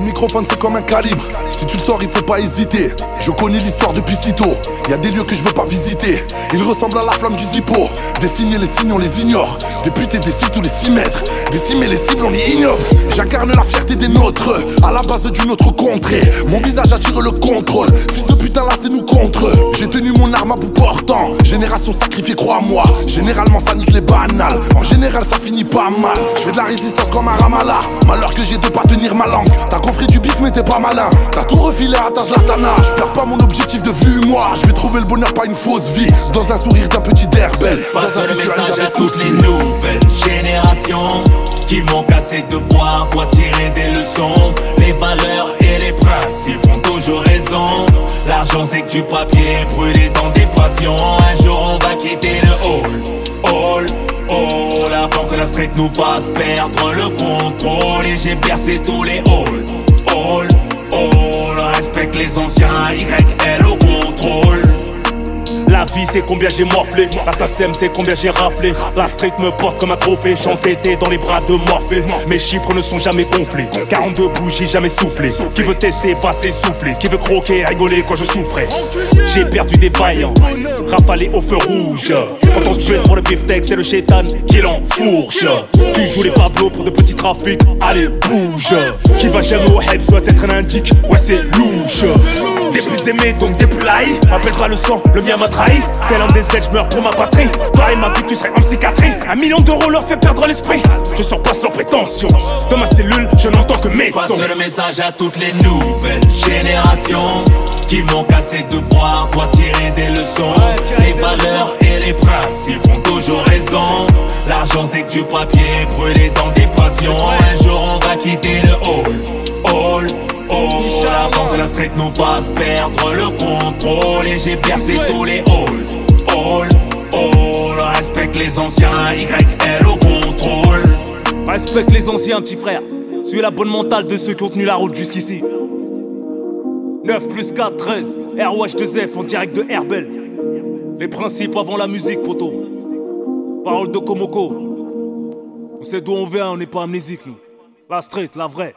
microphone c'est comme un calibre. Si tu le sors, il faut pas hésiter. Je connais l'histoire depuis si tôt. Y a des lieux que je veux pas visiter. Ils ressemblent à la flamme du zippo. Dessiner les signes, on les ignore. Député des sites tous les 6 mètres. Décimer les cibles, on les ignoble. J'incarne la fierté des nôtres. À la base d'une autre contrée. Mon visage attire le contrôle. Fils de putain, là c'est nous contre. Mon arme à bout portant. Génération sacrifiée, crois-moi. Généralement ça nique les banales. En général ça finit pas mal. Je fais de la résistance comme un ramallah. Malheur que j'ai de pas tenir ma langue. T'as compris du bif mais t'es pas malin. T'as tout refilé à ta Zlatana. Je perds pas mon objectif de vue, moi. Je vais trouver le bonheur, pas une fausse vie. Dans un sourire d'un petit derbel. Passe le message à toutes les nouvelles générations qui m'ont cassé de voir, doit tirer des leçons. Les valeurs et les principes ont toujours raison. L'argent c'est que du papier brûlé dans des passions. Un jour on va quitter le hall, hall, hall. Avant que la street nous fasse perdre le contrôle. Et j'ai percé tous les halls, hall, hall. Respecte les anciens, YL au. La c'est combien j'ai morflé. L'assassin c'est combien j'ai raflé. La street me porte comme un trophée. J'entêté dans les bras de Morphée. Mes chiffres ne sont jamais gonflés. 42 bougies jamais soufflé Qui veut tester va s'essouffler. Qui veut croquer rigoler quand je souffrais. J'ai perdu des vaillants. Rafalé au feu rouge. Quand on se pour le beefsteak c'est le chétan qui l'enfourche. Tu joues les Pablo pour de petits trafics. Allez bouge. Qui va jamais au Hebs doit être un indique. Ouais c'est louche des plus aimés donc des plus laïcs M'appelle pas le sang, le mien m'a trahi. Tel un des aides, je meurs pour ma patrie. Toi et ma vie tu serais en psychiatrie. Un million d'euros leur fait perdre l'esprit. Je surpasse leurs prétentions Dans ma cellule, je n'entends que mes Passe le message à toutes les nouvelles générations Qui m'ont cassé de voir, toi tirer des leçons. Les valeurs et les principes ont toujours raison. L'argent c'est que du papier brûlé dans des passions. Un jour on va quitter le hall, hall Oh, avant que la street nous fasse perdre le contrôle. Et j'ai percé tous les halls, all, all Respecte les anciens, YL au contrôle. Respecte les anciens, petit frère. Suis la bonne mentale de ceux qui ont tenu la route jusqu'ici. 9 plus 4, 13 ROH2F en direct de Herbel. Les principes avant la musique, poto Parole de Komoko. On sait d'où on vient, on n'est pas amnésique, nous. La street, la vraie